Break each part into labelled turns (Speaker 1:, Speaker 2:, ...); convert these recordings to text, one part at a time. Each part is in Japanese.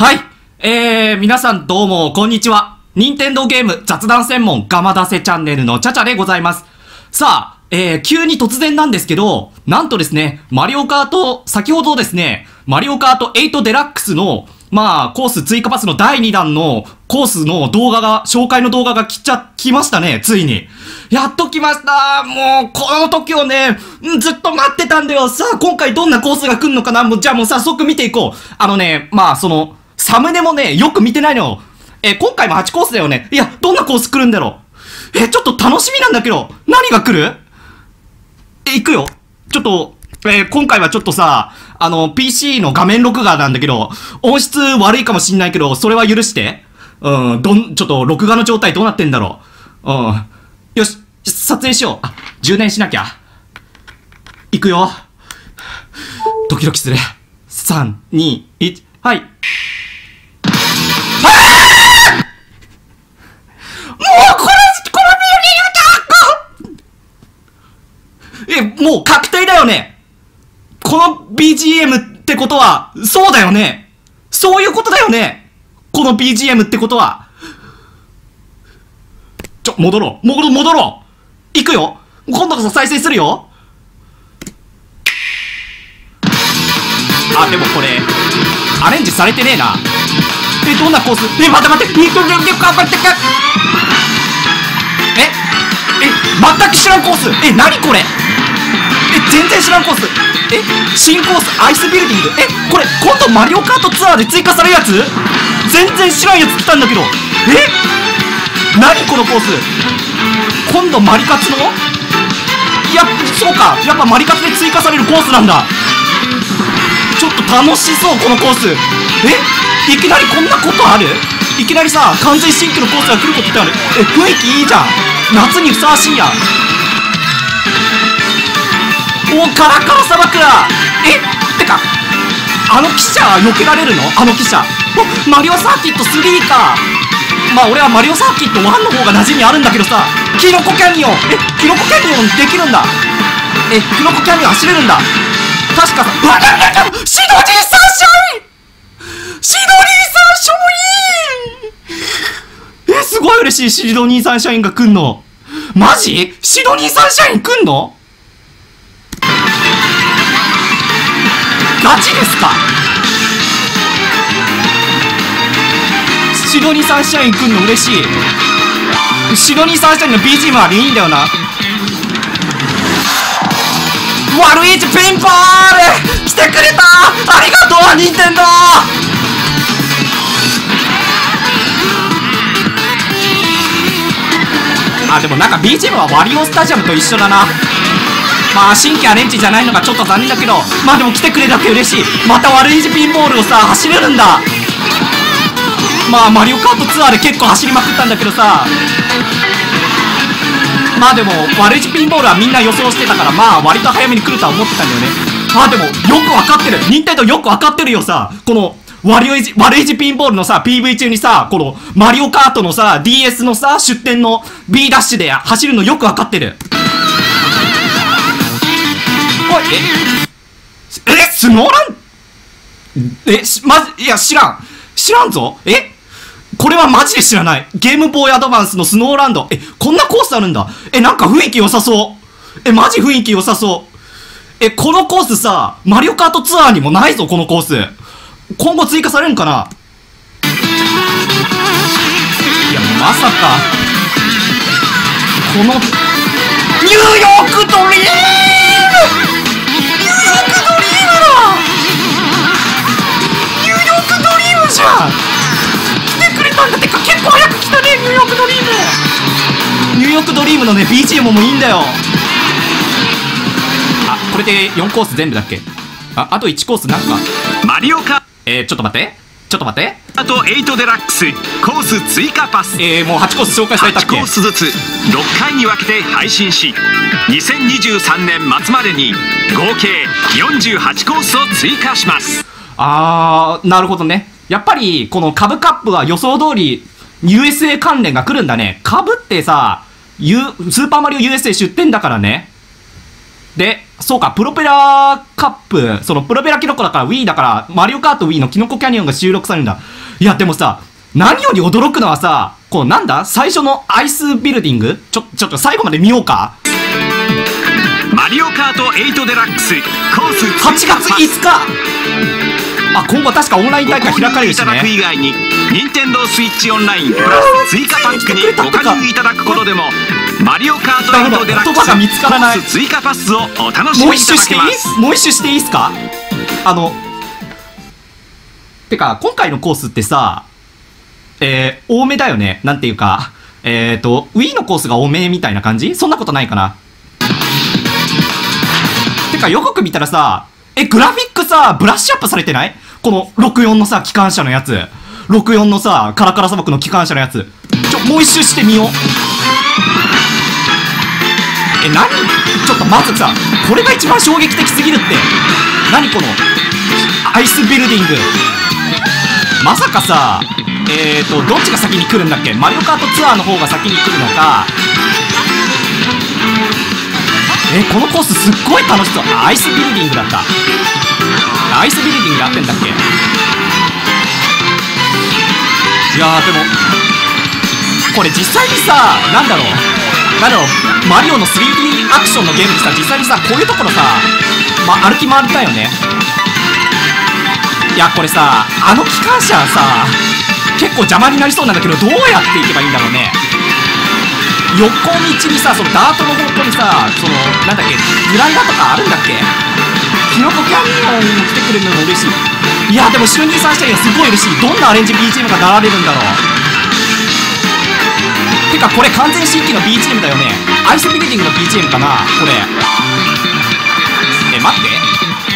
Speaker 1: はい。えー、皆さんどうも、こんにちは。任天堂ゲーム雑談専門ガマダセチャンネルのチャチャでございます。さあ、えー、急に突然なんですけど、なんとですね、マリオカート、先ほどですね、マリオカート8デラックスの、まあ、コース追加パスの第2弾のコースの動画が、紹介の動画が来ちゃ、来ましたね、ついに。やっと来ましたもう、この時をね、ずっと待ってたんだよさあ、今回どんなコースが来んのかなもう、じゃあもう早速見ていこう。あのね、まあ、その、サムネもね、よく見てないの。え、今回も8コースだよね。いや、どんなコース来るんだろう。え、ちょっと楽しみなんだけど、何が来る？え、行くよ。ちょっと、えー今回はちょっとさ、あの、PC の画面録画なんだけど、音質悪いかもしんないけど、それは許して。うん、どん、ちょっと録画の状態どうなってんだろう。うん。よし、撮影しよう。あ、充電しなきゃ。行くよ。ドキドキする。3、2、1、はい。え、もう確定だよねこの BGM ってことは、そうだよねそういうことだよねこの BGM ってことは。ちょ、戻ろう。戻ろう、戻ろう。行くよ。今度こそ再生するよ。あ、でもこれ、アレンジされてねえな。え、どんなコース？え、待って待って。え、どんな、頑張ってか。え、全く知らんコース。え、何これ。え、全然知らんコース。え、新コースアイスビルディング。え、これ今度マリオカートツアーで追加されるやつ？全然知らんやつ来たんだけど。え？何このコース？今度マリカツの？いや、そうか。やっぱマリカツで追加されるコースなんだ。ちょっと楽しそうこのコース。え？いきなりこんなことある？いきなりさ完全新規のコースが来ることってある？え雰囲気いいじゃん。夏にふさわしいやおカラカラ砂漠だ。えてかあの汽車避けられるの？あの汽車。おマリオサーキット3か。まあ俺はマリオサーキット1の方が馴染みあるんだけどさ。キノコキャニオン。えキノコキャニオンできるんだ。えキノコキャニオン走れるんだ。確かさうわなななシドニーサンシャインシドニーサンシャインすごい嬉しいシドニーサンシャインが来んの。マジ？シドニーサンシャイン来んの？ガチですか？シドニーサンシャイン来んの？嬉しい。シドニーサンシャインの BGM あれいいんだよな。ワルイージピンポール来てくれた！ありがとうニンテンドあでもなんか BGM はワリオスタジアムと一緒だな。まあ新規アレンジじゃないのがちょっと残念だけどまあでも来てくれるだけ嬉しい。またワルイージピンボールをさ走れるんだ。まあマリオカートツアーで結構走りまくったんだけどさ。まあでもワルイージピンボールはみんな予想してたからまあ割と早めに来るとは思ってたんだよね。まあでもよくわかってる。任天堂よくわかってるよさ。このワリオイジ、ワルイジピンボールのさ、PV 中にさ、この、マリオカートのさ、DS のさ、出展の B ダッシュで走るのよくわかってる。おい、え、え、スノーランえ、し、まじ、いや、知らん。知らんぞ。え？これはマジで知らない。ゲームボーイアドバンスのスノーランド。え、こんなコースあるんだ。え、なんか雰囲気良さそう。え、マジ雰囲気良さそう。え、このコースさ、マリオカートツアーにもないぞ、このコース。今後追加されるんかな？いや、まさか、この、ニューヨークドリーム！ニューヨークドリームだ！ニューヨークドリームじゃん！来てくれたんだってか。結構早く来たねニューヨークドリーム。ニューヨークドリームのね BGM もいいんだよ。あこれで4コース全部だっけ？ああと1コースなんか。
Speaker 2: マリオカ
Speaker 1: えー、ちょっと待ってちょっと待って
Speaker 2: ート8デラックスコース追加パス
Speaker 1: えー、もう8コース紹介されたっ
Speaker 2: 8
Speaker 1: け
Speaker 2: コースずつ6回に分けて配信し2023年末までに合計48コースを追加します
Speaker 1: あー、なるほどね。やっぱり、この株カップは予想通り、USA 関連が来るんだね。株ってさ、U、スーパーマリオ USA 出店だからね。で、そうか、プロペラカップ、そのプロペラキノコだから Wii だから、マリオカート Wii のキノコキャニオンが収録されるんだ。いや、でもさ、何より驚くのはさ、こうなんだ？最初のアイスビルディングちょ、ちょっと最後まで見ようか。
Speaker 2: マリオカート8デラックスコース
Speaker 1: 8月5日あ、今後確かオンライン大会開かれるしね。
Speaker 2: 以外に任天堂スイッチオンラインプラス追加パックにご加入いただくことでもマリオカート8デラックス
Speaker 1: 言葉が見つからない
Speaker 2: 追加パスをお楽し
Speaker 1: もう
Speaker 2: みいただ
Speaker 1: 一周していい？
Speaker 2: けます
Speaker 1: もう一周していいっすか？あの、てか、今回のコースってさ、えー、多めだよね？なんていうか、えーと、Wii のコースが多めみたいな感じ？そんなことないかな？てか、よく見たらさ、え、グラフィックさ、ブラッシュアップされてない？この64のさ、機関車のやつ。64のさ、カラカラ砂漠の機関車のやつ。ちょ、もう一周してみよう。え、何？ちょっとまずさ、これが一番衝撃的すぎるって。何この、アイスビルディング。まさかさ、えーと、どっちが先に来るんだっけ？マリオカートツアーの方が先に来るのか、え、このコースすっごい楽しそう。アイスビルディングだった。アイスビルディングで合ってんだっけ？いやーでも、これ実際にさ、なんだろう？なんだろう、マリオの 3D アクションのゲームでさ、実際にさ、こういうところさ、ま、歩き回りたいよね。いや、これさ、あの機関車はさ、結構邪魔になりそうなんだけど、どうやって行けばいいんだろうね。横道にさ、そのダートの方向にさ、その、なんだっけ、グライダーとかあるんだっけ？キノコキャニオンに来てくれるのも嬉しい。いや、でも春日さんしたらすごい嬉しい。どんなアレンジ BGM が流れるんだろう。てか、これ完全新規の BGM だよね。アイスビルディングの BGM かな？これ。え、待って。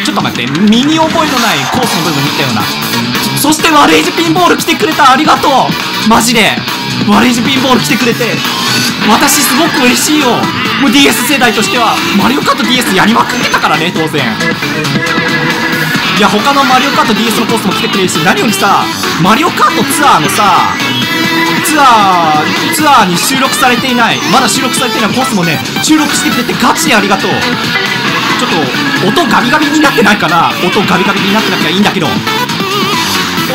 Speaker 1: ちょっと待って。身に覚えのないコースの部分見たような。そしてワレージピンボール来てくれたありがとうマジでワレージピンボール来てくれて私すごく嬉しいよもう DS 世代としてはマリオカート DS やりまくってたからね当然いや他のマリオカート DS のコースも来てくれるし何よりさマリオカートツアーのさツアーツアーに収録されていない。まだ収録されていないコースもね収録してくれてガチでありがとう。ちょっと音ガビガビになってないかな音ガビガビになってなきゃいいんだけど。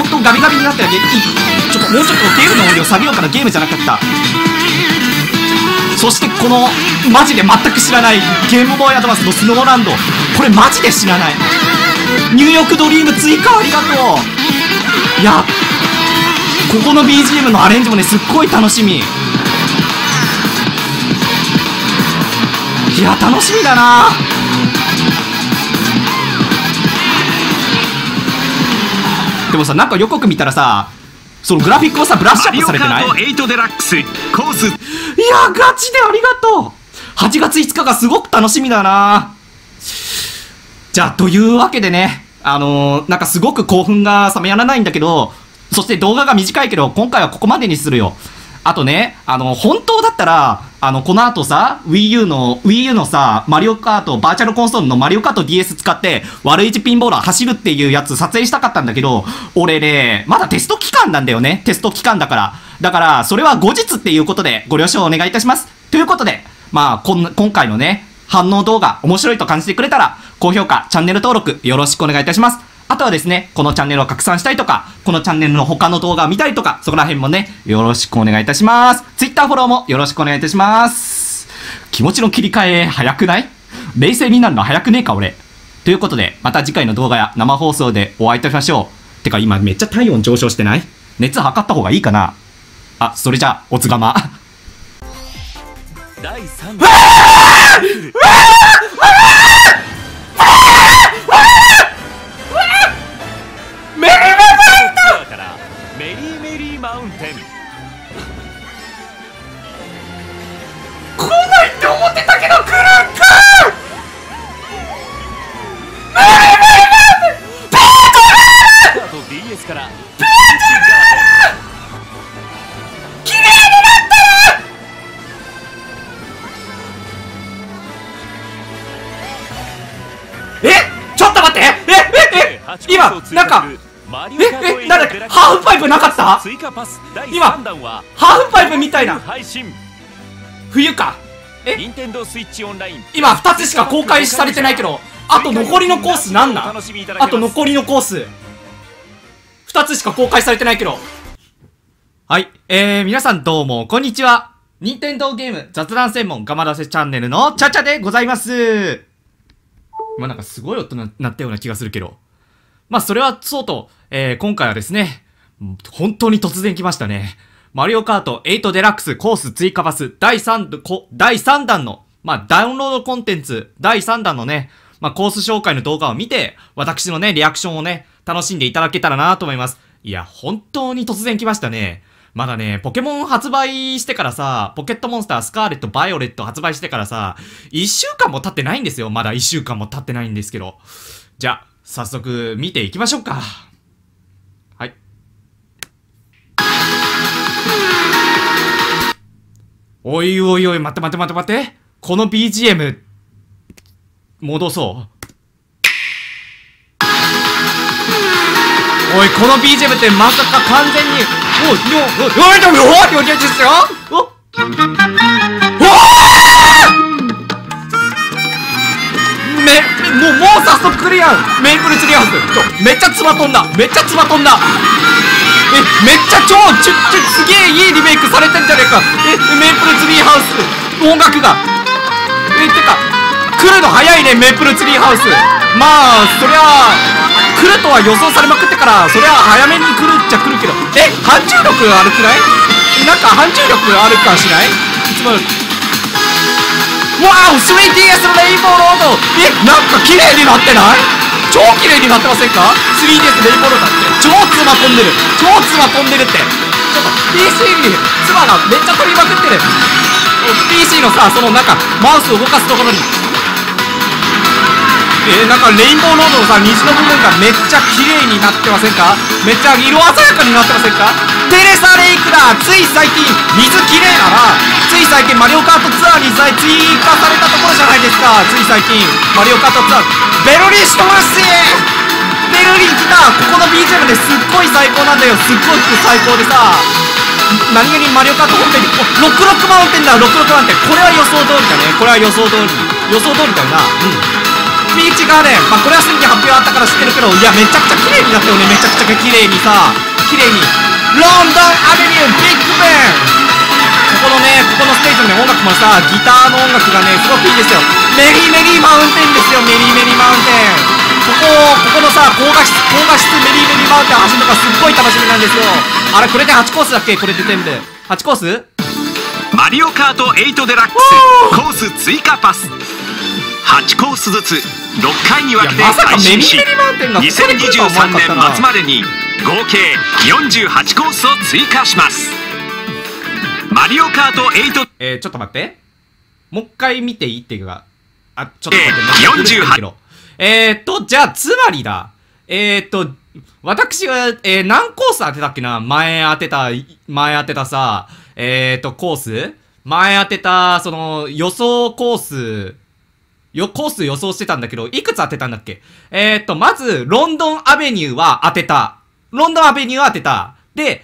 Speaker 1: 音ガビガビになってなきゃいい。ちょっともうちょっとゲームの音量下げようかなゲームじゃなかった。そしてこのマジで全く知らないゲームボーイアドバンスのスノーランド。これマジで知らない。ニューヨークドリーム追加ありがとう。いやここの BGM のアレンジもねすっごい楽しみ。いや楽しみだな。でもさなんかよく見たらさそのグラフィックもさブラッシュアップされてない？
Speaker 2: ート8デラックスコース。
Speaker 1: いやガチでありがとう。8月5日がすごく楽しみだな。じゃあというわけでねあのーなんかすごく興奮が冷めやらないんだけどそして動画が短いけど今回はここまでにするよあとね、あの、本当だったら、あの、この後さ、Wii U の、Wii U のさ、マリオカート、バーチャルコンソールのマリオカート DS 使って、悪い1ピンボーラー走るっていうやつ撮影したかったんだけど、俺ね、まだテスト期間なんだよね。テスト期間だから。だから、それは後日っていうことで、ご了承お願いいたします。ということで、まあ、こん今回のね、反応動画、面白いと感じてくれたら、高評価、チャンネル登録、よろしくお願いいたします。あとはですね、このチャンネルを拡散したいとか、このチャンネルの他の動画を見たいとか、そこら辺もね、よろしくお願いいたします。Twitter フォローもよろしくお願いいたします。気持ちの切り替え、早くない？冷静になるの早くねえか、俺。ということで、また次回の動画や生放送でお会いいたしましょう。てか今めっちゃ体温上昇してない？熱測った方がいいかな？あ、それじゃあ、おつがま。
Speaker 3: 第3弾
Speaker 1: メリメ
Speaker 3: マウンテン。
Speaker 1: 来ないって思ってたけど来るんか！
Speaker 3: スタート DS からピーチガー
Speaker 1: え？ちょっと待って！え？え？え？え今なんかええなんだハーフパイプなかった？
Speaker 3: 追加パス。第
Speaker 1: 今
Speaker 3: 3弾は
Speaker 1: ハーフパイプみたいな。
Speaker 3: 配信
Speaker 1: 冬か。え？
Speaker 3: 任天堂スイッチオンライン。
Speaker 1: 今2つしか公開されてないけどあと残りのコースなんなんあと残りのコース。2つしか公開されてないけど。はい。えー、皆さんどうもこんにちは。任天堂ゲーム雑談専門ガマダセチャンネルのチャチャでございます。今なんかすごい音ななったような気がするけど。まあそれはそうと、えー、今回はですね本当に突然来ましたねマリオカート8デラックスコース追加バス第3、第3弾の、まあ、ダウンロードコンテンツ第3弾のね、まあ、コース紹介の動画を見て、私のね、リアクションをね、楽しんでいただけたらなと思います。いや、本当に突然来ましたね。まだね、ポケモン発売してからさ、ポケットモンスタースカーレット、バイオレット発売してからさ、1週間も経ってないんですよ。まだ1週間も経ってないんですけど。じゃあ、早速見ていきましょうか。おいおいおい、待って待って待って待って。この BGM、戻そう。おい、この BGM ってまさか完全に、おい、よ、おい、おい、でも、おい、おい、ですよおおめ、もう、もう早速クリア。メイプルツリーハウス。ちょ、めっちゃつば飛んだ。めっちゃつば飛んだ。え、めっちゃ超、ちょ、ちょ、すげえいいリメイクされてんじゃねえか。え、メイプルツリーハウス。音楽が。え、てか、来るの早いね、メイプルツリーハウス。まあ、そりゃ来るとは予想されまくってからそりゃ早めに来るっちゃ来るけど。え反重力あるくない？なんか反重力あるかしない？いつもわー 3DS のレインボーロード。えなんか綺麗になってない？超綺麗になってませんか？3DS レインボーロードって。超つま飛んでる超つま飛んでるって。ちょっと PC に妻がめっちゃ飛びまくってる。PC のさそのなんかマウスを動かすところに。えー、なんかレインボーロードのさ虹の部分がめっちゃ綺麗になってませんか？めっちゃ色鮮やかになってませんか？テレサレイクだ。つい最近水綺麗なら。つい最近マリオカートツアーにさ追加されたところじゃないですか。つい最近マリオカートツアーベルリンしてますベルリン来たここの BGM ですっごい最高なんだよ。すっごい最高でさ。何気にマリオカート本編に66マウンテンだ。66マウンテンこれは予想通りだね。これは予想通り予想通りだよな。うん。ビーチガーデン。まあこれはすでに発表あったから知ってるけどいやめちゃくちゃ綺麗になったよね。めちゃくちゃ綺麗にさ。綺麗に。ロンドンアベニュービッグベン。ここのねここのステージのね音楽もさギターの音楽がねすごくいいですよ。メリーメリーマウンテンですよメリーメリーマウンテン。ここここのさ高画質高画質メリーメリーマウンテン走るのがすっごい楽しみなんですよ。あれこれで8コースだっけ？これで全部8コース？
Speaker 2: マリオカート8デラックス。コース追加パス。8コースずつ6回に分けて配信し
Speaker 1: メリメリマウンテンがここで来るとは思わ
Speaker 2: 2023
Speaker 1: なかったな。
Speaker 2: 年末までに合計48コースを追加しますマリオカート8
Speaker 1: えー、ちょっと待って。もう一回見ていいっていうか、あ、ちょっと待って。
Speaker 2: えー
Speaker 1: めっちゃ古いけどえーっと、じゃあ、つまりだ。えーっと、私は、えー、何コース当てたっけな？前当てた、前当てたさ、えーっと、コース前当てた、その、予想コース、よ、コース予想してたんだけど、いくつ当てたんだっけ？えーっと、まず、ロンドンアベニューは当てた。ロンドンアベニュー当てた。で、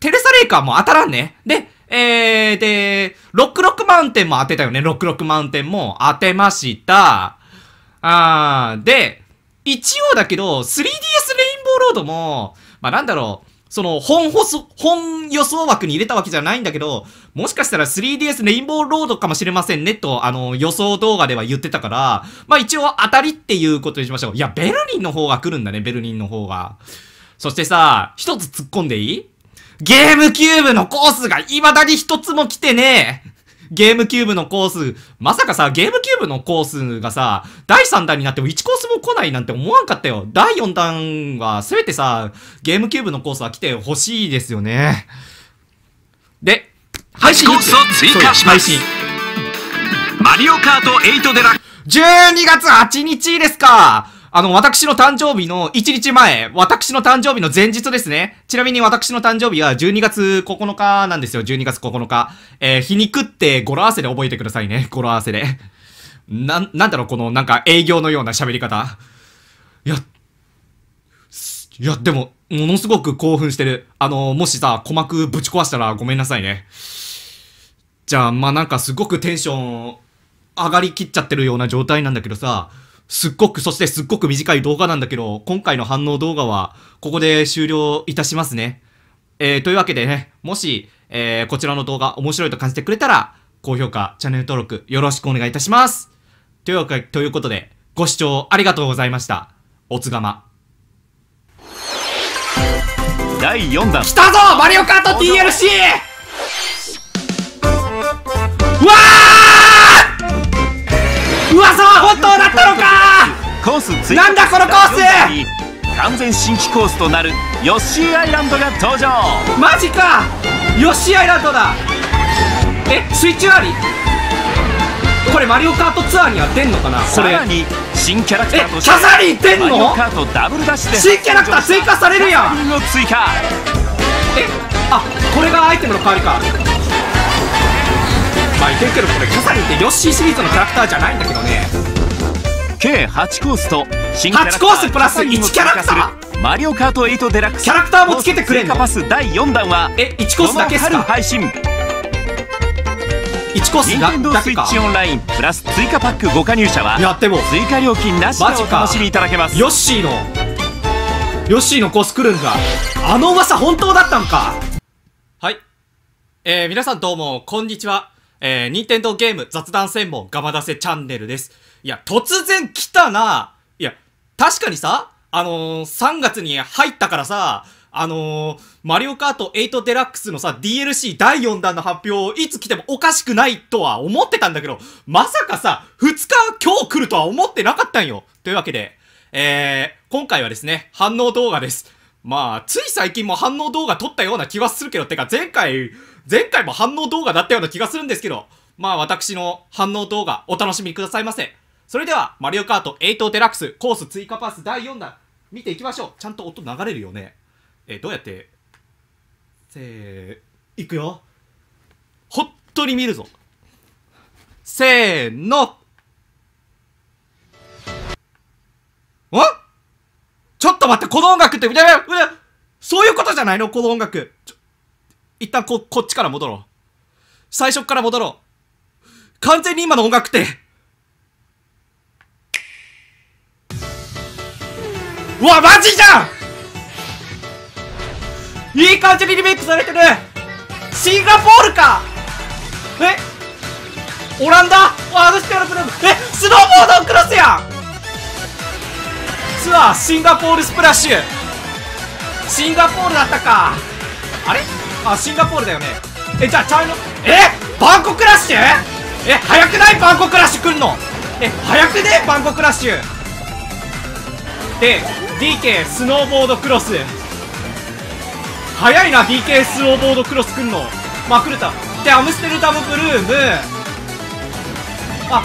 Speaker 1: テレサレイカーも当たらんね。で、えー、で、ロックロックマウンテンも当てたよね。ロックロックマウンテンも当てました。あー、で、一応だけど、3DS レインボーロードも、まあ、なんだろう、その、本放送、本予想枠に入れたわけじゃないんだけど、もしかしたら 3DS レインボーロードかもしれませんね、と、あの、予想動画では言ってたから、まあ、一応当たりっていうことにしましょう。いや、ベルリンの方が来るんだね、ベルリンの方が。そしてさ、一つ突っ込んでいい？ゲームキューブのコースが未だに一つも来てねえゲームキューブのコース、まさかさ、ゲームキューブのコースがさ、第3弾になっても1コースも来ないなんて思わんかったよ。第4弾は、すべてさ、ゲームキューブのコースは来てほしいですよね。で、配信
Speaker 2: コースを追加します。マリオカート8デラック
Speaker 1: 12月8日ですかあの、私の誕生日の1日前、私の誕生日の前日ですね。ちなみに私の誕生日は12月9日なんですよ。12月9日。えー、日に食って語呂合わせで覚えてくださいね。語呂合わせで。な、なんだろう、このなんか営業のような喋り方。いや、いや、でも、ものすごく興奮してる。あの、もしさ、鼓膜ぶち壊したらごめんなさいね。じゃあ、まあなんかすごくテンション上がりきっちゃってるような状態なんだけどさ、すっごく、そしてすっごく短い動画なんだけど、今回の反応動画はここで終了いたしますね。えー、というわけでね、もし、えー、こちらの動画面白いと感じてくれたら、高評価、チャンネル登録よろしくお願いいたします。というわけ、ということで、ご視聴ありがとうございました。おつがま。
Speaker 2: 第4弾
Speaker 1: 来たぞマリオカート DLC! うわー噂は本当だったのか。
Speaker 2: コース追
Speaker 1: なんだこのコース。
Speaker 2: 第4弾に完全新規コースとなるヨッシーアイランドが登場。
Speaker 1: マジか。ヨッシーアイランドだ。えスイッチあり？これマリオカートツアーには出んのかな？
Speaker 2: さらに新キャラクターと
Speaker 1: えキャサリン出んの？
Speaker 2: マリオカートダブルダッシュで
Speaker 1: 新キャラクター追加されるやん。えあこれがアイテムの代わりかまあいけるけどこれキャサリンってヨッシーシリーズのキャラクターじゃないんだけどね。
Speaker 2: 計8コースと新キャラクター
Speaker 1: 8コースプラス
Speaker 2: キャサリンを
Speaker 1: 1キャラクター。
Speaker 2: マリオカート8デラックス
Speaker 1: キャラクターもつけてくれんの？
Speaker 2: パス第4弾は
Speaker 1: え1コースだけっすか？
Speaker 2: 春配信。
Speaker 1: 1コースだ
Speaker 2: スイッチオンライン。プラス追加パックご加入者はい
Speaker 1: やでも
Speaker 2: 追加料金なしで
Speaker 1: マジか。
Speaker 2: お楽しみいただけます。
Speaker 1: ヨッシーのヨッシーのコース来るんだ。あの噂本当だったんか。はい。えー、皆さんどうもこんにちはえー、任天堂ゲーム雑談専門ガマダセチャンネルですいや突然来たないや確かにさあのー、3月に入ったからさあのー、マリオカート8デラックスのさ、DLC 第4弾の発表を、いつ来てもおかしくないとは思ってたんだけど、まさかさ、2日今日来るとは思ってなかったんよ。というわけで、えー、今回はですね、反応動画です。まあ、つい最近も反応動画撮ったような気はするけど、てか前回、前回も反応動画だったような気がするんですけど、まあ私の反応動画お楽しみくださいませ。それでは、マリオカート8デラックスコース追加パス第4弾、見ていきましょう。ちゃんと音流れるよね。えーどうやって、せー、いくよ。本当に見るぞ。せーの。んちょっと待って、この音楽って、うやうやうやそういうことじゃないの？この音楽。一旦こ、こっちから戻ろう。最初から戻ろう。完全に今の音楽って、うわ、マジじゃん！いい感じにリメイクされてる。シンガポールか！え？オランダ？ワードステラプラム。え？スノーボードクロスやん！ツアーシンガポールスプラッシュ。シンガポールだったか。あれ？あシンガポールだよね。えじゃあチャイナえ？バンコクラッシュ？え早くない？バンコクラッシュ来んの？え早くね？バンコクラッシュ。で DK スノーボードクロス。早いな DK スノーボードクロス来んの。まあ来るたでアムステルダムブルーム。あ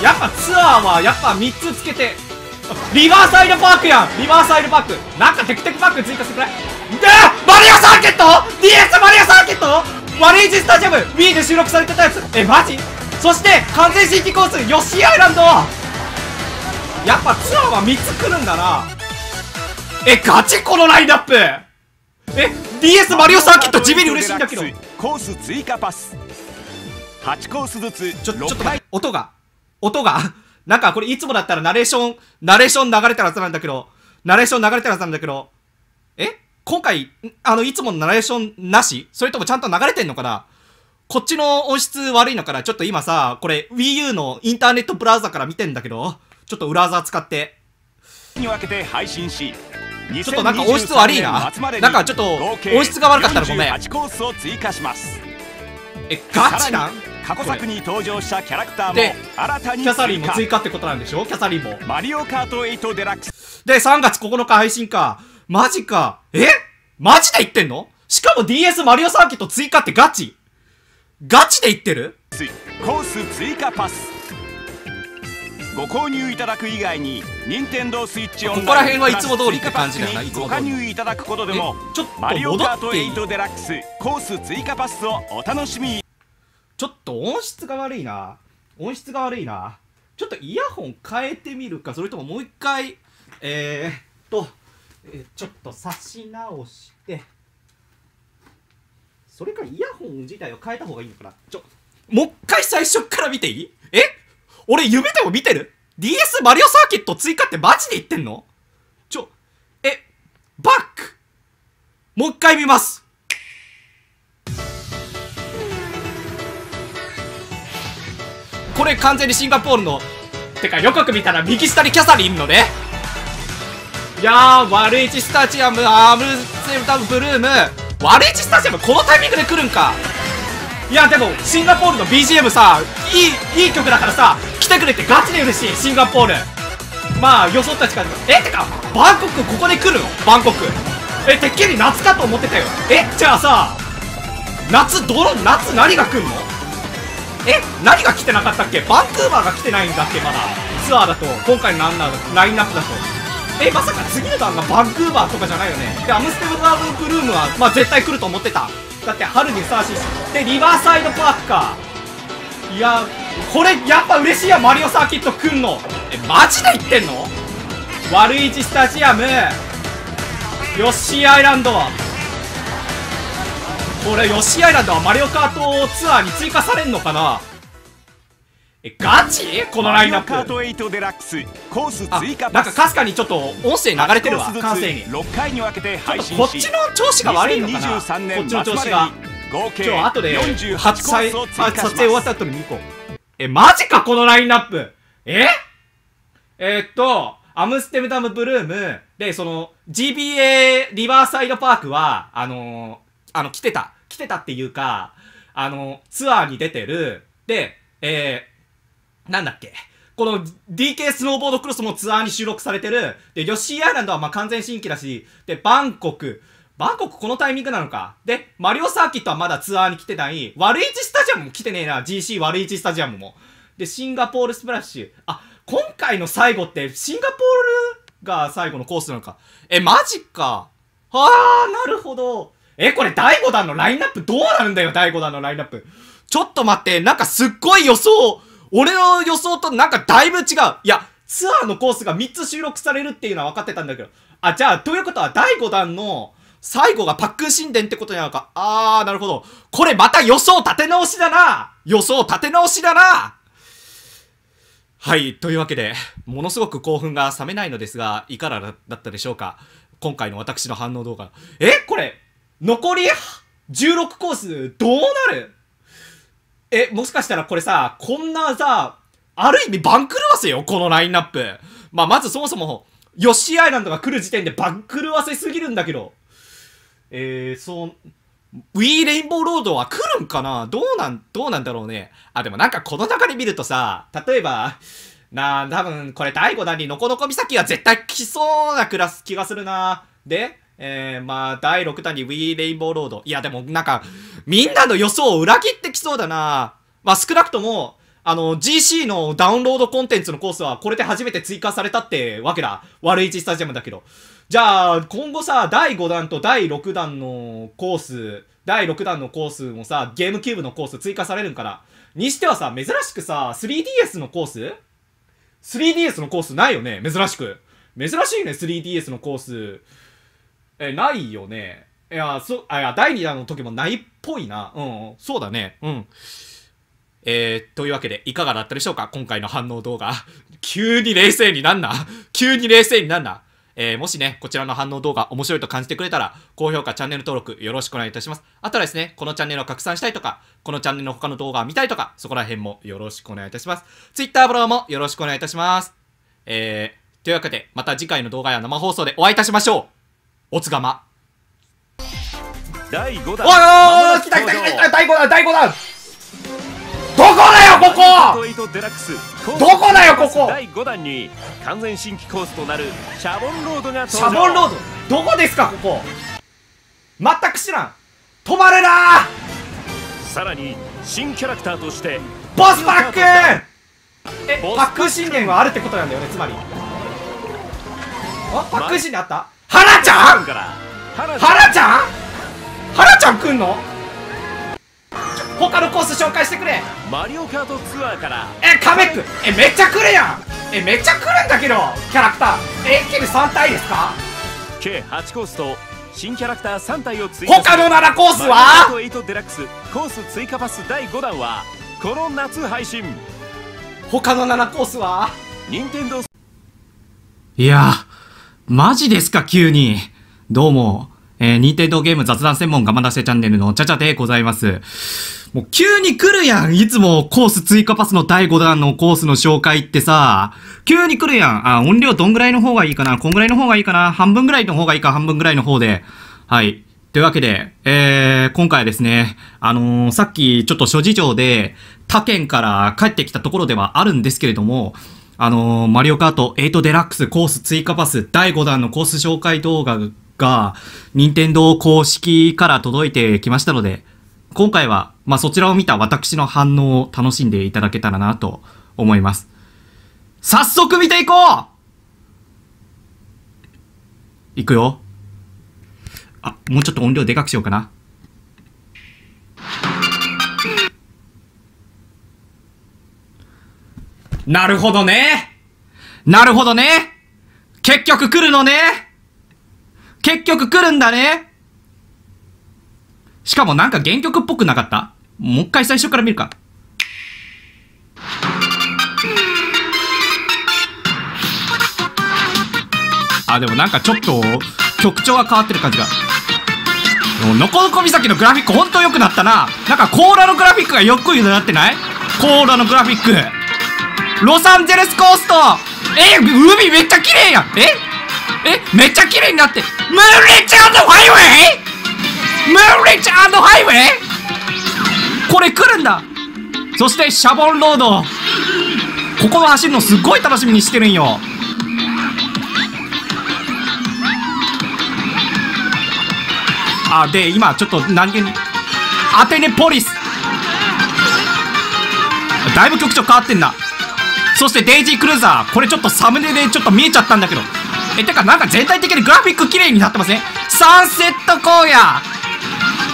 Speaker 1: やっぱツアーはやっぱ3つつけてリバーサイドパークやん。リバーサイドパーク。なんかテクテクパーク追加してくれ。でマリオサーキット？DS マリオサーキット？マリージスタジアム Wii で収録されてたやつ。えマジ？そして完全新規コースヨッシーアイランドやっぱツアーは3つ来るんだな。えガチこのラインナップ。え DS マリオサーキット地味に嬉しいんだけど。
Speaker 2: コース追加パス。8コースずつ
Speaker 1: ちょ、ちょっと
Speaker 2: 6
Speaker 1: 待っ
Speaker 2: 回。
Speaker 1: て、音が、音が、なんかこれいつもだったらナレーション、ナレーション流れたはずなんだけど、ナレーション流れたはずなんだけど、え？今回、んあの、いつものナレーションなし？それともちゃんと流れてんのかな？こっちの音質悪いのかなちょっと今さ、これ Wii U のインターネットブラウザから見てんだけど、ちょっと裏技使って。
Speaker 2: に分けて配信し
Speaker 1: ちょっとなんか音質悪いな。なんかちょっと音質が悪かったらごめん。
Speaker 2: 8コースを追加します。
Speaker 1: え、ガチなん？
Speaker 2: 過去作に登場したキャラクターも
Speaker 1: で
Speaker 2: 新たに
Speaker 1: キャサリンも追
Speaker 2: 追加
Speaker 1: 加ってことなんでしょキャサリンも。
Speaker 2: マリオカート8デラックス。
Speaker 1: で、3月9日配信か。マジか。え？マジで言ってんの？しかも DS マリオサーキット追加ってガチ。ガチで言ってる？
Speaker 2: コース追加パス。ご購入いただく以外に任天堂スイッチオン
Speaker 1: ここら辺はいつも通りって感じだよな
Speaker 2: ご加入いただくことでも
Speaker 1: えちょっと
Speaker 2: マリオカート
Speaker 1: 戻っていい
Speaker 2: 8デラックスコース追加パスをお楽しみ
Speaker 1: ちょっと音質が悪いな。音質が悪いな。ちょっとイヤホン変えてみるか、それとももう一回、えー、っと、えーちょっと差し直して、それからイヤホン自体を変えた方がいいのかな。ちょ、もう一回最初から見ていい？え？俺夢でも見てる ?DS マリオサーキット追加ってマジで言ってんの？ちょ、え、バックもう一回見ますこれ完全にシンガポールのてかよく見たら右下にキャサリンのね。いやー悪いチスタジアムアームセルタブブルーム。悪いチスタジアムこのタイミングで来るんか。いやでもシンガポールの BGM さいいいい曲だからさ来てくれてガチで嬉しいシンガポール。まあ予想たちからえてかバンコクここで来るの？バンコク。えてっきり夏かと思ってたよ。えじゃあさ夏どの夏何が来んの？え何が来てなかったっけ？バンクーバーが来てないんだっけまだ。ツアーだと。今回のランナーラインナップだと。えまさか次の段がバンクーバーとかじゃないよね。でアムステルダムブルームはまあ絶対来ると思ってた。だって春にふさわしいし。でリバーサイドパークか。いやこれやっぱ嬉しいやマリオサーキット来んの。えマジで言ってんの？悪いチスタジアム。ヨッシーアイランド。これヨッシーアイランドはマリオカートツアーに追加されんのかな？えガチ？このラインナップ。
Speaker 3: マリオカート8デラックスコース
Speaker 1: あ
Speaker 3: 追加
Speaker 1: なんかかすかにちょっと音声流れてるわ完成に。
Speaker 3: 6回に分けて配信し
Speaker 1: こっちの調子が悪いのかな
Speaker 3: ？2023年
Speaker 1: こっちの調子が
Speaker 3: 合計
Speaker 1: ちょ後で
Speaker 3: 48
Speaker 1: 初撮影終わった後に見こう。えマジかこのラインナップ。え？えーっとアムステルダムブルーム。でその GBA リバーサイドパークはあのー、あの来てた来てたっていうかあのツアーに出てるでえー、なんだっけこの DK スノーボードクロスもツアーに収録されてる。で、ヨッシーアイランドはま完全新規だし、で、バンコク。バンコクこのタイミングなのか。で、マリオサーキットはまだツアーに来てない。悪市スタジアムも来てねえな。GC 悪市スタジアムも。で、シンガポールスプラッシュ。あ、今回の最後ってシンガポールが最後のコースなのか。え、マジか。はあ、なるほど。え、これ第5弾のラインナップどうなるんだよ、第5弾のラインナップ。ちょっと待って、なんかすっごい予想、俺の予想となんかだいぶ違う。いや、ツアーのコースが3つ収録されるっていうのは分かってたんだけど。あ、じゃあ、ということは第5弾の最後がパックン神殿ってことなのか。あー、なるほど。これまた予想立て直しだな予想立て直しだなはい、というわけで、ものすごく興奮が冷めないのですが、いかがだったでしょうか今回の私の反応動画。えこれ、残り16コース、どうなる？え、もしかしたらこれさ、こんなさ、ある意味番狂わせよ、このラインナップ。まあ、まずそもそも、ヨッシーアイランドが来る時点で番狂わせすぎるんだけど。えー、そう、ウィーレインボーロードは来るんかな？どうなん、どうなんだろうね。あ、でもなんかこの流れ見るとさ、例えば、なあ、多分これ第5弾にノコノコ岬は絶対来そうなクラス気がするな。で、えー、まあ、第6弾にウィーレインボーロード。いや、でもなんか、みんなの予想を裏切ってきそうだな。まあ、少なくとも、あの、GC のダウンロードコンテンツのコースはこれで初めて追加されたってわけだ。悪い1スタジアムだけど。じゃあ、今後さ、第5弾と第6弾のコース、第6弾のコースもさ、ゲームキューブのコース追加されるんかなにしてはさ、珍しくさ、3DS のコース ?3DS のコースないよね？珍しく。珍しいね、3DS のコース。え、ないよね。いや、そ、あ、いや、第2弾の時もないっぽいな。うん、そうだね。うん。えー、というわけで、いかがだったでしょうか？今回の反応動画。急に冷静になんな。急に冷静になんな。えー、もしね、こちらの反応動画面白いと感じてくれたら、高評価、チャンネル登録よろしくお願いいたします。あとはですね、このチャンネルを拡散したいとか、このチャンネルの他の動画を見たいとか、そこら辺もよろしくお願いいたします。Twitter フォローもよろしくお願いいたします。えー、というわけで、また次回の動画や生放送でお会いいたしましょう。おつがま。
Speaker 3: 第5弾。
Speaker 1: おいおた来た来た第5弾第5弾どこだよここ
Speaker 3: ？8デラックス。
Speaker 1: どこだよここ？
Speaker 3: 第5弾に完全新規コースとなるシャボンロードが
Speaker 1: シャボンロード？どこですかここ？全く知らん。止まれな
Speaker 3: さらに新キャラクターとして。
Speaker 1: ボスパックン！えパックン信念はあるってことなんだよねつまり。あパックン信念あった？花ちゃん！
Speaker 3: から花
Speaker 1: 花ちゃん？花ちゃん来んの？他のコース紹介してくれ。
Speaker 3: マリオカートツアーから。
Speaker 1: えカメックえめっちゃ来るやん。えめっちゃ来るんだけど。キャラクター。え一気に3体ですか？
Speaker 3: 計8コースと新キャラクター3体を追加
Speaker 1: 他の7コースは？
Speaker 3: マリオカート8デラックスコース追加パス第5弾はこの夏配信。
Speaker 1: 他の7コースは？
Speaker 3: 任天堂。
Speaker 1: いや、マジですか、急に。どうも、えー、任天堂ゲーム雑談専門ガマ出せチャンネルのチャチャでございます。もう急に来るやんいつもコース追加パスの第5弾のコースの紹介ってさ、急に来るやんあ、音量どんぐらいの方がいいかなこんぐらいの方がいいかな半分ぐらいの方がいいか半分ぐらいの方で。はい。というわけで、えー、今回はですね、あのー、さっきちょっと諸事情で他県から帰ってきたところではあるんですけれども、あのーマリオカート8デラックスコース追加パス第5弾のコース紹介動画が、任天堂公式から届いてきましたので、今回は、まあ、そちらを見た私の反応を楽しんでいただけたらなと思います。早速見ていこういくよ。あ、もうちょっと音量でかくしようかな。なるほどね。なるほどね。結局来るのね。結局来るんだね。しかもなんか原曲っぽくなかった？もう一回最初から見るか。あ、でもなんかちょっと曲調が変わってる感じが。もうのこのこ岬のグラフィックほんと良くなったな。なんかコーラのグラフィックがよっくりなってない？コーラのグラフィック。ロサンゼルスコースト。え海めっちゃ綺麗やん。え？え？めっちゃ綺麗になって。ムーンリッチハイウェイ？ムーンリッチハイウェイ？これ来るんだ。そしてシャボンロード。ここの走るのすっごい楽しみにしてるんよ。あで今ちょっと何気にアテネポリス。だいぶ曲調変わってんな。そしてデイジークルーザー。これちょっとサムネでちょっと見えちゃったんだけど。えてかなんか全体的にグラフィック綺麗になってません？サンセット荒野。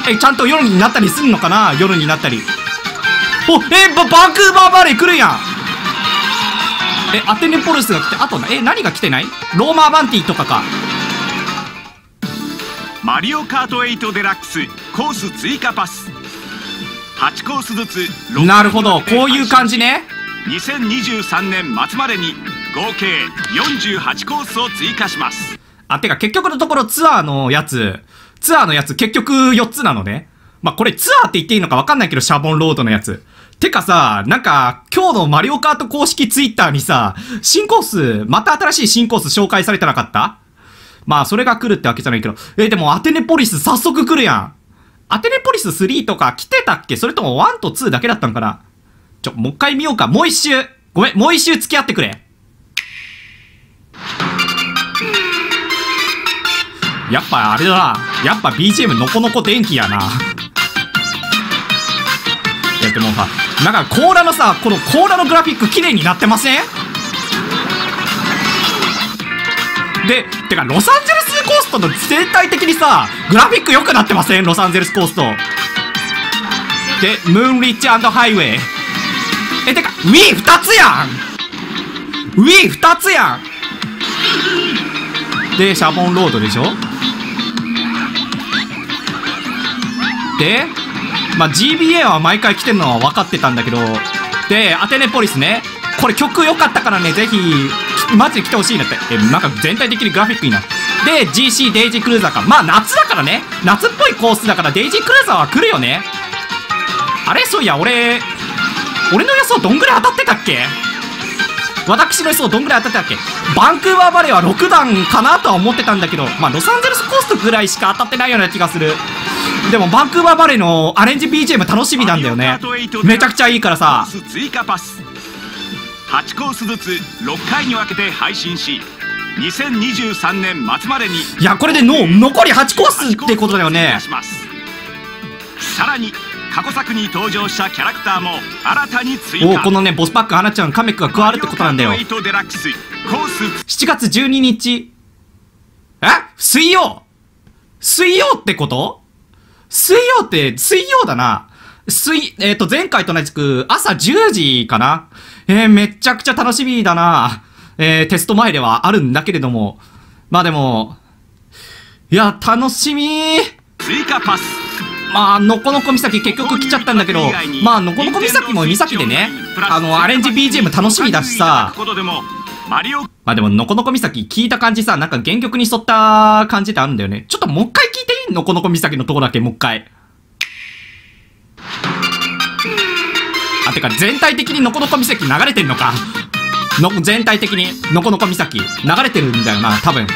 Speaker 1: えちゃんと夜になったりすんのかな？夜になったり。おえバ、バンクーバーバレー来るやん。えアテネポリスが来てあとえ何が来てない？ローマアバンティとかか。
Speaker 2: マリオカート8デラックスコース追加パス。8コースずつ6
Speaker 1: なるほど。こういう感じね
Speaker 2: 2023年末までに合計48コースを追加します
Speaker 1: あ、てか結局のところツアーのやつ、ツアーのやつ結局4つなのね。まあ、これツアーって言っていいのかわかんないけど、シャボンロードのやつ。てかさ、なんか、今日のマリオカート公式ツイッターにさ、新コース、また新しい新コース紹介されてなかった？まあ、それが来るってわけじゃないけど。え、でもアテネポリス早速来るやん。アテネポリス3とか来てたっけ？それとも1と2だけだったんかな？ちょ、もう一回見ようか。もう一周。ごめん、もう一周付き合ってくれ。やっぱあれだな。やっぱ BGM のこのこ電気やな。いやでもさ、なんか甲羅のさ、この甲羅のグラフィック綺麗になってません？で、てかロサンゼルスコーストの全体的にさ、グラフィック良くなってません？ロサンゼルスコースト。で、ムーンリッチハイウェイ。え、てか、ウィー2つやんウィー2つやんで、シャボンロードでしょで、まあ、GBA は毎回来てるのは分かってたんだけど、で、アテネポリスね。これ曲良かったからね、ぜひ、マジで来てほしいなって。え、なんか全体的にグラフィックいいな。で、GC デイジークルーザーか。まあ、夏だからね。夏っぽいコースだからデイジークルーザーは来るよね。あれ？そういや、俺、俺の予想どんぐらい当たってたっけ？私の予想どんぐらい当たってたっけ？バンクーバーバレーは6段かなとは思ってたんだけど、まあ、ロサンゼルスコーストぐらいしか当たってないような気がする。でも、バンクーバーバレーのアレンジ BGM 楽しみなんだよね。めちゃくちゃいいからさ。
Speaker 2: 追加パス8コースずつ6回に分けて配信し2023年末までに
Speaker 1: いや、これでの、残り8コースってことだよね。
Speaker 2: さらに過去作に登場したキャラクターも新たに追加
Speaker 1: おこのね、ボスパック花ちゃん、カメックが加わるってことなんだよ。
Speaker 2: マリオカート8デラックスコース
Speaker 1: 7月12日。え？水曜水曜ってこと？水曜って、水曜だな。水、えっ、と、前回と同じく朝10時かなえー、めっちゃくちゃ楽しみだな。えー、テスト前ではあるんだけれども。まあでも、いや、楽しみ
Speaker 2: 追加パス
Speaker 1: まあ、のこのこ岬結局来ちゃったんだけど、まあ、のこのこ岬も岬でね、あの、アレンジ BGM 楽しみだしさ、まあでも、のこのこ岬聞いた感じさ、なんか原曲に沿った感じってあるんだよね。ちょっともう一回聞いていい？のこのこ岬のとこだけ、もう一回。あ、てか全体的にのこのこ岬流れてんのか。の、全体的にのこのこ岬流れてるんだよな、多分。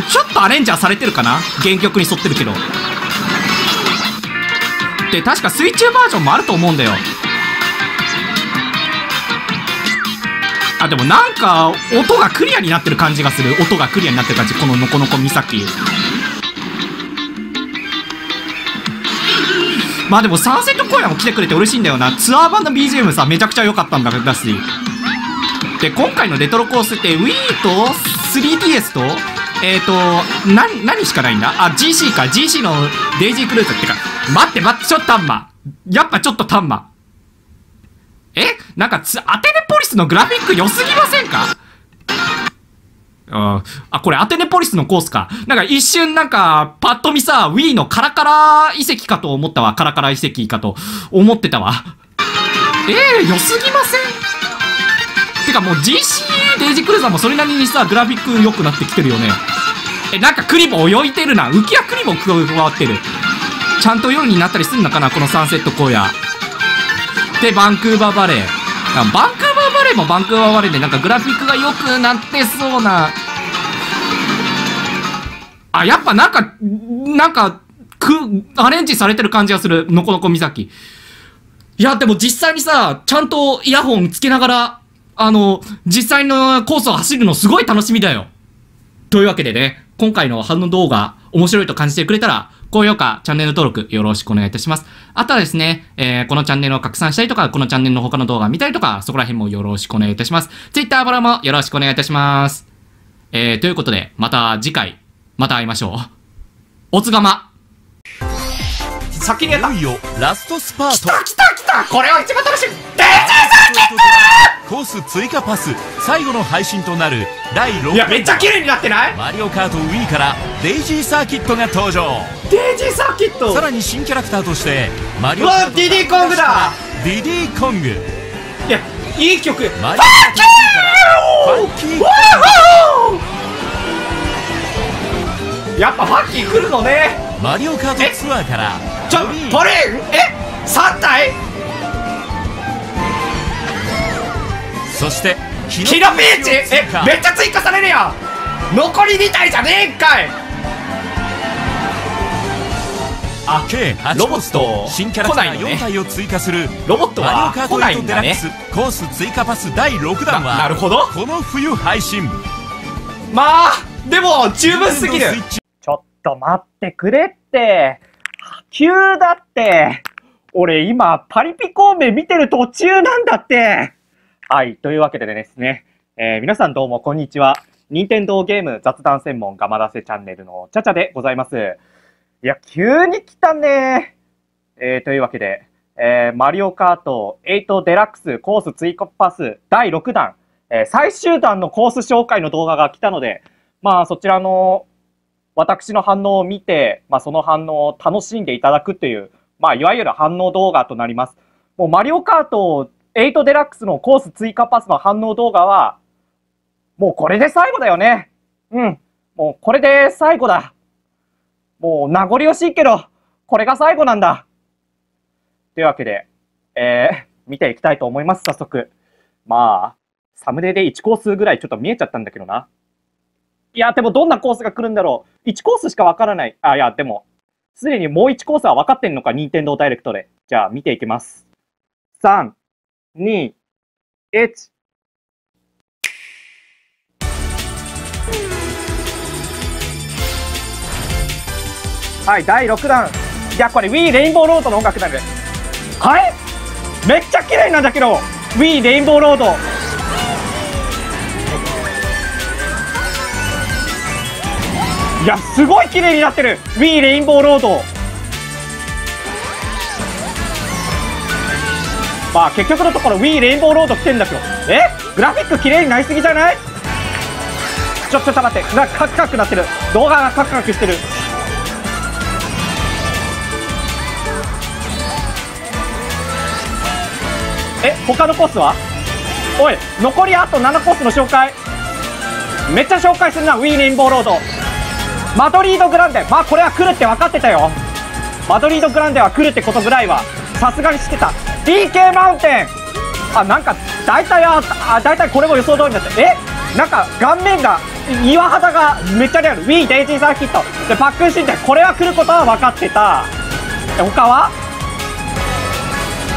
Speaker 1: ちょっとアレンジャーされてるかな？原曲に沿ってるけど。で、確か水中バージョンもあると思うんだよ。あ、でもなんか、音がクリアになってる感じがする。音がクリアになってる感じ。こののこのこ岬。まあでもサンセット荒野も来てくれて嬉しいんだよな。ツアー版の BGM さ、めちゃくちゃ良かったんだだし。で、今回のレトロコースって Wii と 3DS と、えっ、ー、と、な、何しかないんだ？あ、GC か。GC のデイジークルーズってか、待って待って、ちょっとタンマ。やっぱちょっとタンマ。え？なんかつ、アテネポリスのグラフィック良すぎませんか？ああ、これアテネポリスのコースか。なんか一瞬なんか、パッと見さ、Wii のカラカラ遺跡かと思ったわ。カラカラ遺跡かと思ってたわ。ええー、良すぎません？てかもう GC デイジークルーザーもそれなりにさ、グラフィック良くなってきてるよね。え、なんかクリボ泳いでるな。浮き輪クリボ加わってる。ちゃんと夜になったりすんのかなこのサンセット荒野。で、バンクーバーバレー。バンクーバーバレーもバンクーバーバレーでなんかグラフィックが良くなってそうな。あ、やっぱなんか、なんか、く、アレンジされてる感じがする。のこのこ岬。いや、でも実際にさ、ちゃんとイヤホンつけながら、あの、実際のコースを走るのすごい楽しみだよ。というわけでね、今回の反応動画、面白いと感じてくれたら、高評価、チャンネル登録よろしくお願いいたします。あとはですね、えー、このチャンネルを拡散したりとか、このチャンネルの他の動画を見たりとか、そこら辺もよろしくお願いいたします。Twitter フォローもよろしくお願いいたします。えー、ということで、また次回、また会いましょう。おつがま。先にやった。
Speaker 3: いよいよラストスパート
Speaker 1: 来た来たこれは一番楽しみデイジー
Speaker 3: コース追加パス最後の配信となる第6
Speaker 1: い？や、めっちゃ綺麗になってない？
Speaker 3: マリオカート Wii からデイジーサーキットが登場。
Speaker 1: デイジーサーキット。
Speaker 3: さらに新キャラクターとしてマリオカート
Speaker 1: ディディコングだ。
Speaker 3: ディディコング。
Speaker 1: いや、いい曲。
Speaker 3: マリオファンキー
Speaker 1: やっぱファンキー来るのね。
Speaker 3: マリオカートツアーから
Speaker 1: ちょ、これ、え ?3 体
Speaker 3: そしてキ
Speaker 1: キノピーチ？え、めっちゃ追加されるや。ん残り2体じゃねえんかい。あ
Speaker 3: 計8
Speaker 1: ロボット。
Speaker 3: 新キャラクター
Speaker 1: 来ないのね。
Speaker 3: 4体を追加する
Speaker 1: ロボット
Speaker 3: マリオ
Speaker 1: は来
Speaker 3: カート8
Speaker 1: ないんだね。
Speaker 3: デラックスコース追加パス第6弾は
Speaker 1: ななるほど。
Speaker 3: この冬配信。
Speaker 1: まあ、でも十分すぎる。
Speaker 4: ちょっと待ってくれって。急だって。俺今、パリピ孔明見てる途中なんだって。はい、というわけでですね、えー皆さんどうもこんにちは。任天堂ゲーム雑談専門ガマダセチャンネルのチャチャでございます。いや、急に来たね。えーというわけで、えーマリオカート8デラックスコース追加パス第6弾、えー最終弾のコース紹介の動画が来たので、まあそちらの私の反応を見て、まあ、その反応を楽しんでいただくという、まあ、いわゆる反応動画となります。もう、マリオカート8デラックスのコース追加パスの反応動画は、もうこれで最後だよね。うん。もうこれで最後だ。もう名残惜しいけど、これが最後なんだ。というわけで、えー、見ていきたいと思います、早速。まあ、サムネで1コースぐらいちょっと見えちゃったんだけどな。いや、でもどんなコースが来るんだろう。1コースしかわからない。あ、いや、でも、すでにもう1コースは分かってんのか、任天堂ダイレクトで。じゃあ、見ていきます。3、2、1。はい、第6弾。いや、これ Wii レインボーロードの音楽なんで。はい？めっちゃ綺麗なんだけど !Wii レインボーロード。いや、すごい綺麗になってる !Wii レインボーロードまあ結局のところ Wii レインボーロード来てんだけど。え？グラフィック綺麗になりすぎじゃない？ちょっと待ってなカクカクなってる。動画がカクカクしてる。
Speaker 1: え？他のコースは？おい残りあと7コースの紹介。めっちゃ紹介するな Wii レインボーロード。マドリードグランデ。まあこれは来るって分かってたよ。マドリードグランデは来るってことぐらいはさすがに知ってた。DK マウンテンあ、なんか、大体あ、あ大体これも予想通りだった。え？なんか、顔面が、岩肌がめっちゃリアル。 Wii デイジーサーキット。で、パックンしんでんこれは来ることは分かってた。他は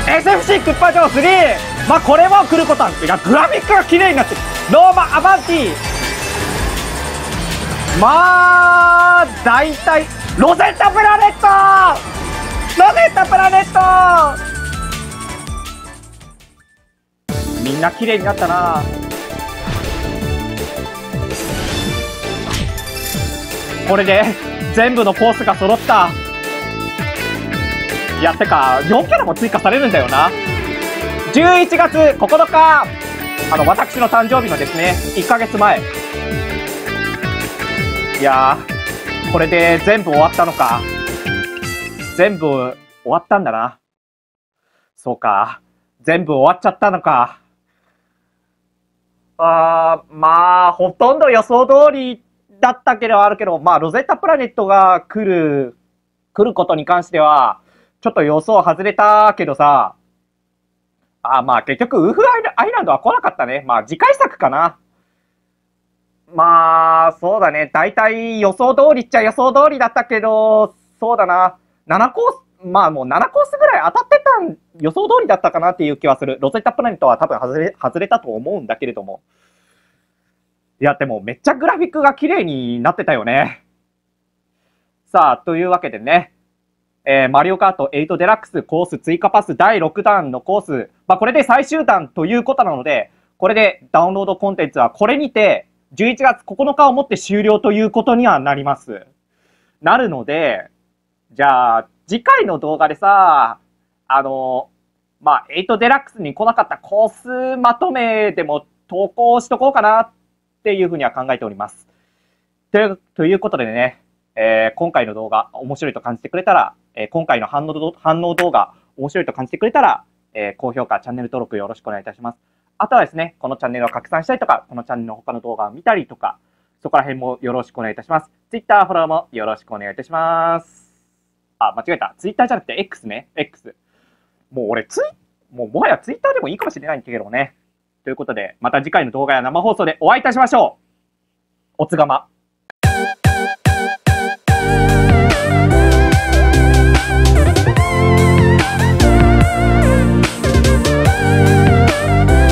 Speaker 1: SFC クッパじょう3。まあ、これも来ることは、いや、グラフィックが綺麗になってる。ローマアバンティ。まあ、大体、ロゼッタプラネットロゼッタプラネットな綺麗になったな。これで全部のコースが揃った。いやてか4キャラも追加されるんだよな。11月9日あの私の誕生日のですね1ヶ月前。いやーこれで全部終わったのか。全部終わったんだな。そうか。全部終わっちゃったのか。あまあほとんど予想通りだったけどあるけど、まあ、ロゼッタプラネットが来る、来ることに関しては、ちょっと予想外れたけどさ、あまあ結局、ウーフーアイランドは来なかったね。まあ次回作かな。まあ、そうだね。大体予想通りっちゃ予想通りだったけど、そうだな。7コース、まあもう7コースぐらい当たってたん、予想通りだったかなっていう気はする。ロゼッタプラネットは多分外れ、外れたと思うんだけれども。いや、でもめっちゃグラフィックが綺麗になってたよね。さあ、というわけでね、えー、マリオカート8デラックスコース追加パス第6弾のコース、まあ、これで最終弾ということなので、これでダウンロードコンテンツはこれにて、11月9日をもって終了ということにはなります。なるので、じゃあ、次回の動画でさ、あの、まあ、8デラックスに来なかったコースまとめでも投稿しとこうかなっていうふうには考えております。というということでね、えー、今回の動画面白いと感じてくれたら、えー、今回の反応反応動画面白いと感じてくれたら、えー、高評価、チャンネル登録よろしくお願いいたします。あとはですね、このチャンネルを拡散したりとか、このチャンネルの他の動画を見たりとか、そこら辺もよろしくお願いいたします。Twitter フォローもよろしくお願いいたします。あ、間違えた。ツイッターじゃなくて X ね。X。もう俺ツイ、もうもはやツイッターでもいいかもしれないんだけどね。ということで、また次回の動画や生放送でお会いいたしましょう。おつがま。Thank you.